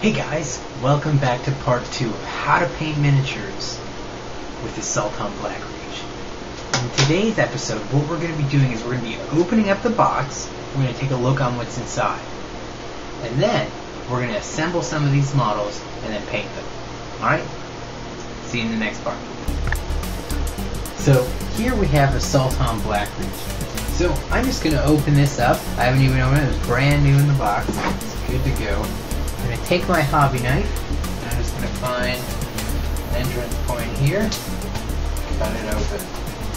Hey guys, welcome back to part two of how to paint miniatures with the Sultan Black. In today's episode, what we're going to be doing is we're going to be opening up the box, we're going to take a look on what's inside, and then we're going to assemble some of these models and then paint them. Alright? See you in the next part. So, here we have the Assault on Blackreach. So, I'm just going to open this up. I haven't even opened it. It's brand new in the box. It's good to go. I'm going to take my hobby knife. And I'm just going to find an entrance point here. Cut it open.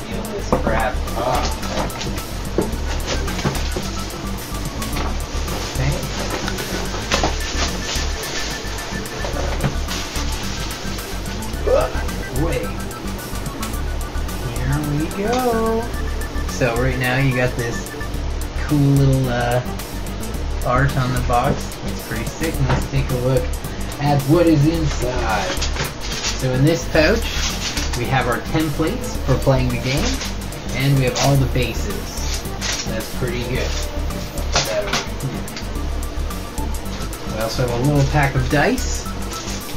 Peel this crap off. Okay. Wait. Here we go. So right now you got this cool little uh, art on the box. It's pretty sick. And let's take a look at what is inside. So in this pouch, we have our templates for playing the game, and we have all the bases. That's pretty good. We also have a little pack of dice.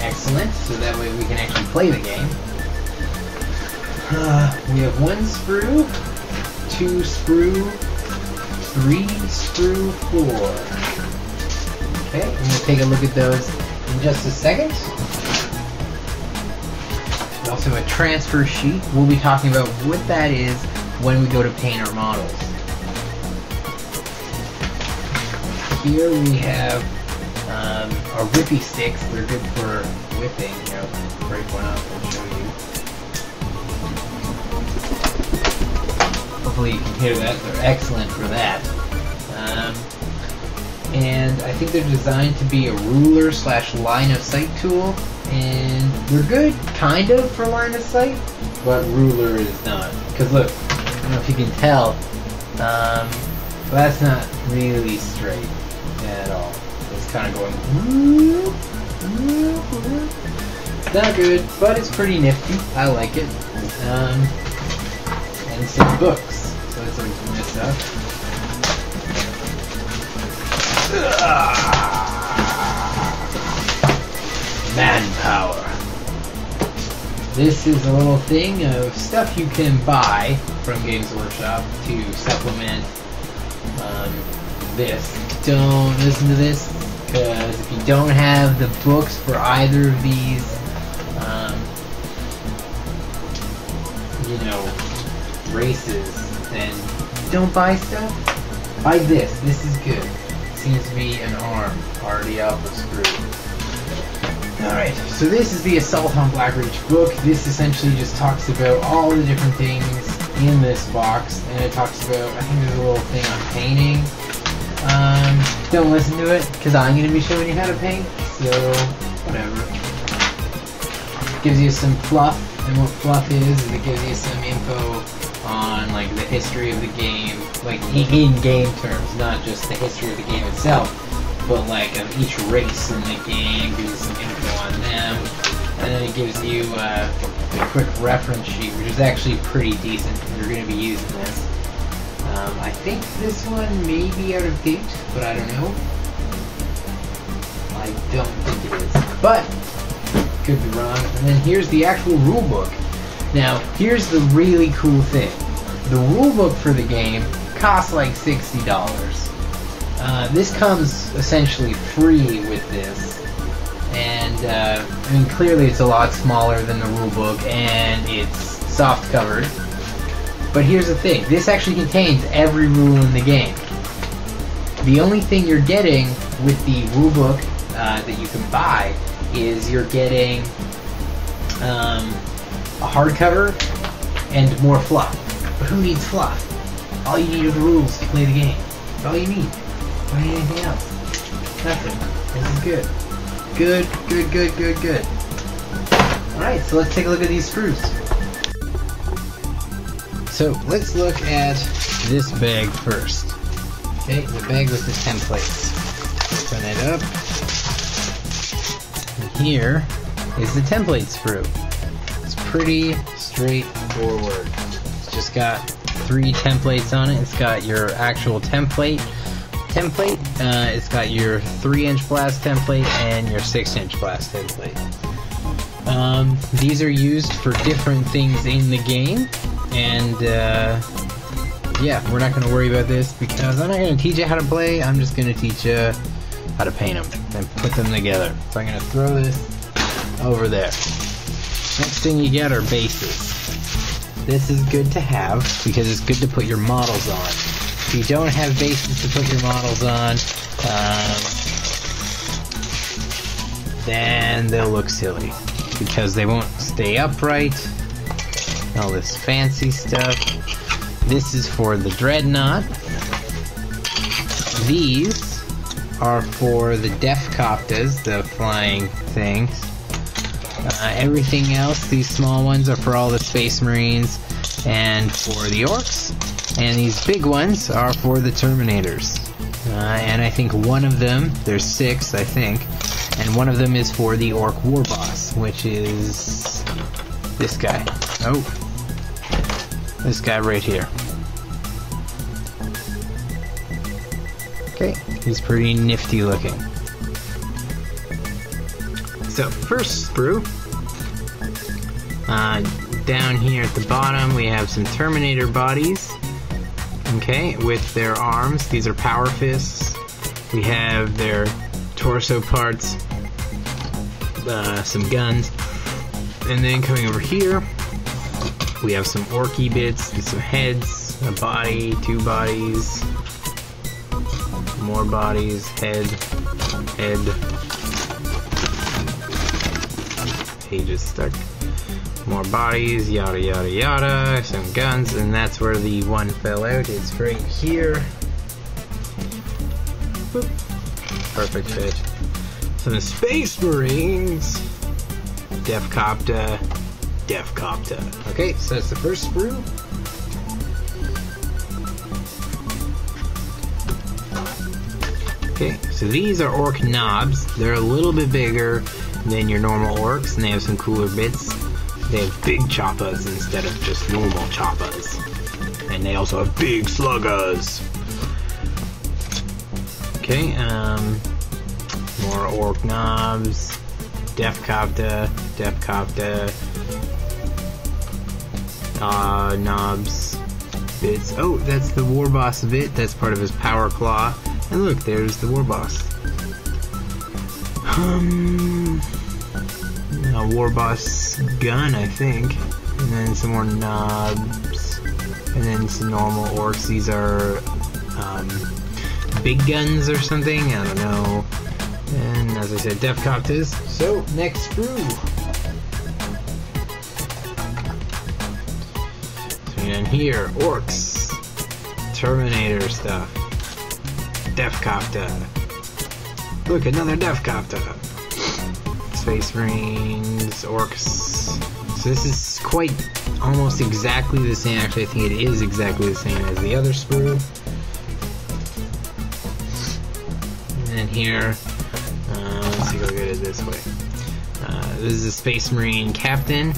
Excellent. So that way we can actually play the game. Uh, we have one sprue, two sprue, three sprue, four. Okay, we'll take a look at those in just a second. Also a transfer sheet. We'll be talking about what that is when we go to paint our models. Here we have um, our whippy sticks. They're good for whipping. Break one up and show you. Hopefully you can hear that. They're excellent for that. And I think they're designed to be a ruler slash line of sight tool. And they're good, kind of, for line of sight, but ruler is not. Because look, I don't know if you can tell, um, that's not really straight at all. It's kind of going. It's not good, but it's pretty nifty. I like it. Um, and some books. So let's open this up. Manpower. This is a little thing of stuff you can buy from Games Workshop to supplement um, this. Don't listen to this because if you don't have the books for either of these, um, you know, races, then don't buy stuff. Buy this. This is good. Seems to be an arm already out the sprue. Alright, so this is the Assault on Blackreach book. This essentially just talks about all the different things in this box, and it talks about, I think there's a little thing on painting. Um, don't listen to it, because I'm going to be showing you how to paint, so whatever. Gives you some fluff, and what fluff is, is it gives you some info on like the history of the game, like in game terms, not just the history of the game itself, but like of each race in the game, gives you some info on them, and then it gives you uh, a quick reference sheet, which is actually pretty decent. You're going to be using this. Um, I think this one may be out of date, but I don't know. I don't think it is, but could be wrong. And then here's the actual rule book. Now, here's the really cool thing. The rulebook for the game costs like $60. Uh, this comes essentially free with this. And, uh, I mean, clearly it's a lot smaller than the rulebook, and it's soft covered. But here's the thing. This actually contains every rule in the game. The only thing you're getting with the rulebook uh, that you can buy is you're getting um, hardcover and more fluff. But who needs fluff? All you need are the rules to play the game. That's all you need. Don't need anything else. Nothing. This is good. Good, good, good, good, good. Alright, so let's take a look at these sprues. So let's look at this bag first. Okay, the bag with the templates. Open it up. And here is the template sprue. Pretty straightforward. It's just got three templates on it. It's got your actual template template. Uh, it's got your 3 inch blast template and your 6 inch blast template. Um, these are used for different things in the game, and uh, yeah, we're not going to worry about this because I'm not going to teach you how to play, I'm just going to teach you how to paint them and put them together. So I'm going to throw this over there. Next thing you get are bases. This is good to have because it's good to put your models on. If you don't have bases to put your models on, um, then they'll look silly because they won't stay upright. All this fancy stuff. This is for the dreadnought. These are for the Deffkoptas, the flying things. Uh, everything else, these small ones, are for all the Space Marines and for the Orcs. And these big ones are for the Terminators. Uh, and I think one of them, there's six, I think, and one of them is for the Orc War Boss, which is this guy. Oh, this guy right here. Okay, he's pretty nifty looking. So, first sprue. Uh, down here at the bottom, we have some Terminator bodies. Okay, with their arms. These are power fists. We have their torso parts, uh, some guns. And then coming over here, we have some orky bits, some heads, a body, two bodies, more bodies, head, head. Page stuck. More bodies, yada yada yada, some guns, and that's where the one fell out. It's right here. Perfect fit. Some Space Marines. Deffkopta. Deffkopta. Okay, so that's the first sprue. Okay, so these are orc knobs. They're a little bit bigger than your normal orcs, and they have some cooler bits. They have big choppers instead of just normal choppers. And they also have big sluggers. Okay, um, more orc knobs, Deffkopta, Deffkopta, uh, knobs, bits. Oh, that's the war boss bit. That's part of his power claw. And look, there's the war boss. Um, a war boss gun, I think. And then some more knobs. And then some normal orcs. These are um, big guns or something. I don't know. And as I said, Deffkoptas. So, next. So in here, orcs. Terminator stuff. Deffkopta. Look, another Deffkopta. Space Marines, Orcs. So this is quite almost exactly the same. Actually, I think it is exactly the same as the other sprue. And here, uh, let's see I get it this way. Uh, this is a Space Marine Captain.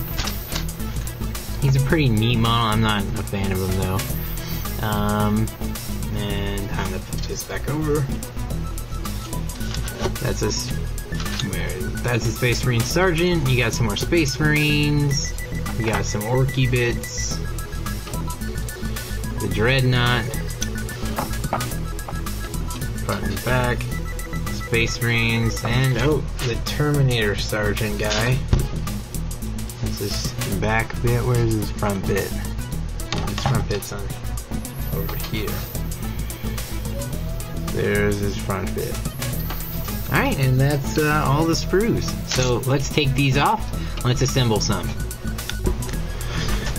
He's a pretty neat model. I'm not a fan of him though. Um, and time to put this back over. That's a that's a Space Marine Sergeant. You got some more Space Marines. We got some Orky bits. The Dreadnought. Front and back. Space Marines. And, oh, the Terminator Sergeant guy. That's his back bit. Where's his front bit? His front bit's on over here. There's his front bit. Alright, and that's uh, all the sprues. So let's take these off. Let's assemble some.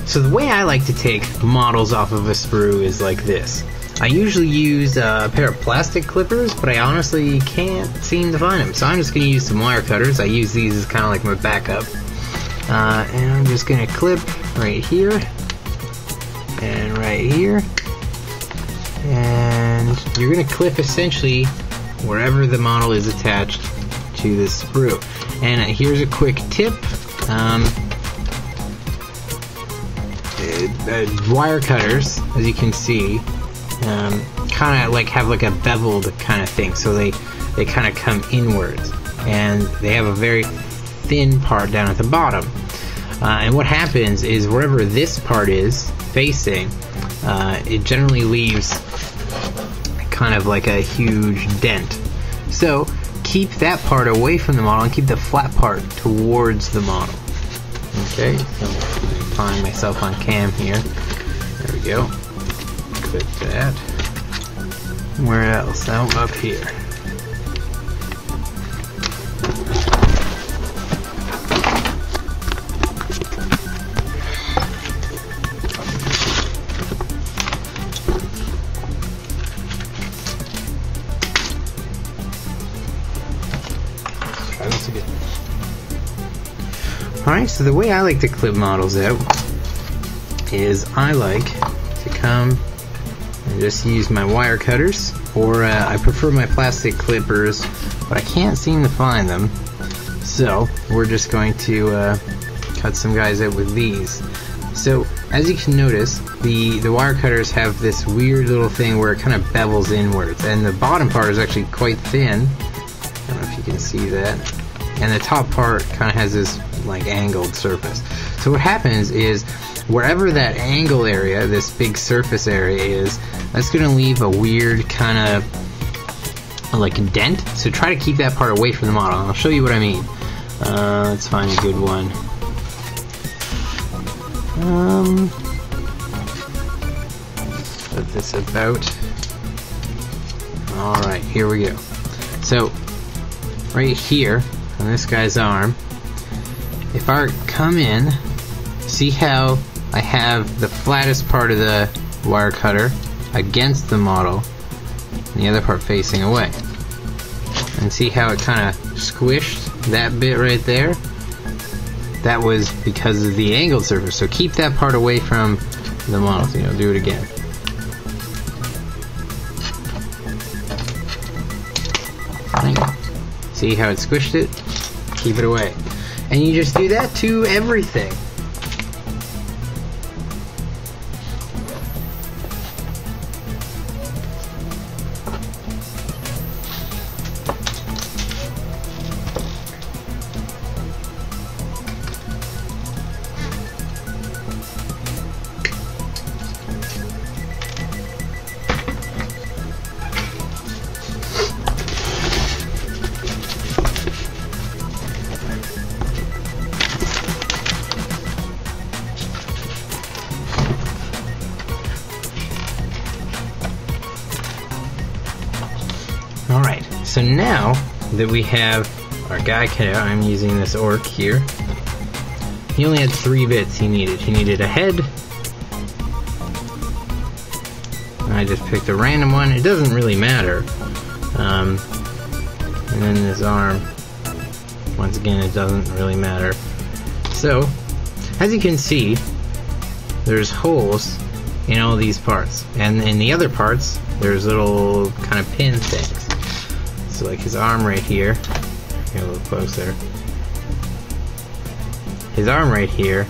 So the way I like to take models off of a sprue is like this. I usually use a pair of plastic clippers, but I honestly can't seem to find them. So I'm just going to use some wire cutters. I use these as kind of like my backup. Uh, and I'm just going to clip right here. And right here. And you're going to clip essentially wherever the model is attached to this sprue. And uh, here's a quick tip. Um, uh, uh, wire cutters, as you can see, um, kind of like have like a beveled kind of thing, so they they kind of come inwards, and they have a very thin part down at the bottom. Uh, and what happens is wherever this part is facing, uh, it generally leaves kind of like a huge dent. So keep that part away from the model and keep the flat part towards the model. Okay, so find myself on cam here. There we go. Click that. Where else? Oh, up here. Alright, so the way I like to clip models out is I like to come and just use my wire cutters, or uh, I prefer my plastic clippers, but I can't seem to find them. So, we're just going to uh, cut some guys out with these. So, as you can notice, the, the wire cutters have this weird little thing where it kind of bevels inwards, and the bottom part is actually quite thin. I don't know if you can see that. And the top part kind of has this like angled surface. So what happens is wherever that angle area, this big surface area is, that's going to leave a weird kind of like dent. So try to keep that part away from the model. I'll show you what I mean. Uh, let's find a good one. Um, put this about. Alright, here we go. So, right here, on this guy's arm, if I come in, see how I have the flattest part of the wire cutter against the model, and the other part facing away. And see how it kind of squished that bit right there? That was because of the angled surface. So keep that part away from the model. So, you know, do it again. See how it squished it? Keep it away. And you just do that to everything. So now that we have our guy cut out, I'm using this orc here. He only had three bits he needed. He needed a head. I just picked a random one. It doesn't really matter. Um, and then this arm. Once again, it doesn't really matter. So, as you can see, there's holes in all these parts. And in the other parts, there's little kind of pin things. Like his arm right here, get a little closer. His arm right here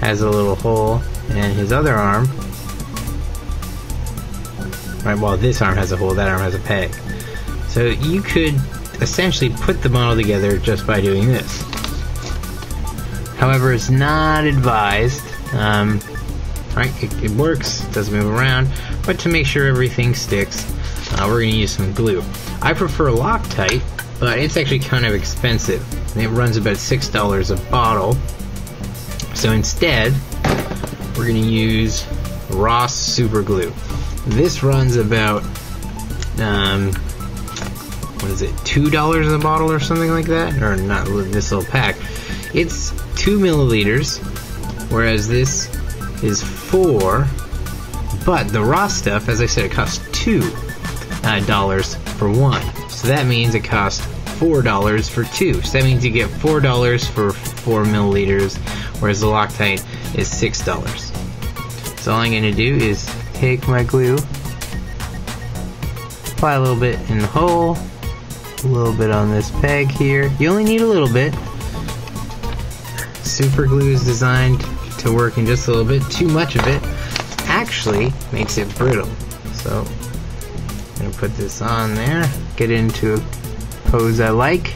has a little hole, and his other arm, right, well this arm has a hole, that arm has a peg. So you could essentially put the model together just by doing this. However, it's not advised. Um, right, it, it works, doesn't move around, but to make sure everything sticks, uh, we're going to use some glue. I prefer Loctite, but it's actually kind of expensive. It runs about $6 a bottle. So instead, we're going to use Ross Super Glue. This runs about, um, what is it, $2 a bottle or something like that? Or not this little pack. It's 2 milliliters, whereas this is 4. But the Ross stuff, as I said, it costs 2 uh, dollars for one. So that means it costs four dollars for two. So that means you get four dollars for four milliliters, whereas the Loctite is six dollars. So all I'm gonna do is take my glue, apply a little bit in the hole, a little bit on this peg here. You only need a little bit. Super glue is designed to work in just a little bit. Too much of it actually makes it brittle. So Gonna put this on there, get into a pose I like,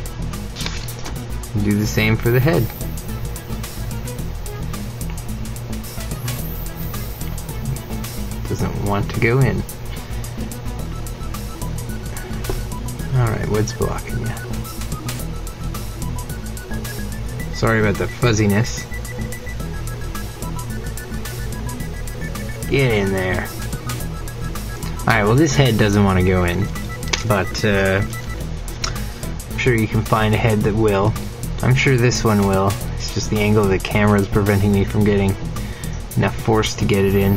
do the same for the head. Doesn't want to go in. Alright, what's blocking you? Sorry about the fuzziness. Get in there. Alright, well this head doesn't want to go in, but uh, I'm sure you can find a head that will. I'm sure this one will. It's just the angle of the camera is preventing me from getting enough force to get it in.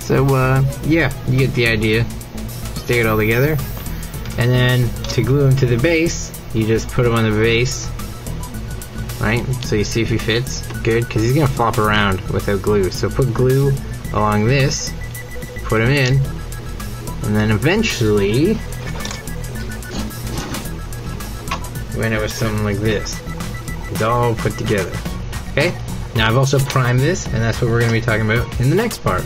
So, uh, yeah, you get the idea. Stick it all together. And then, to glue him to the base, you just put him on the base. Right? So you see if he fits. Good, because he's going to flop around without glue. So put glue along this, put him in, and then eventually, when it was something like this. It's all put together. Okay? Now I've also primed this, and that's what we're going to be talking about in the next part.